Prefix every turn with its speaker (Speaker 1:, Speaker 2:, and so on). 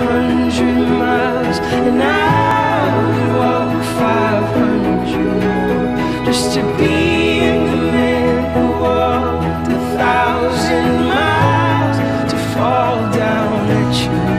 Speaker 1: hundred miles And I would walk five hundred more Just to be in the a thousand miles To fall down at your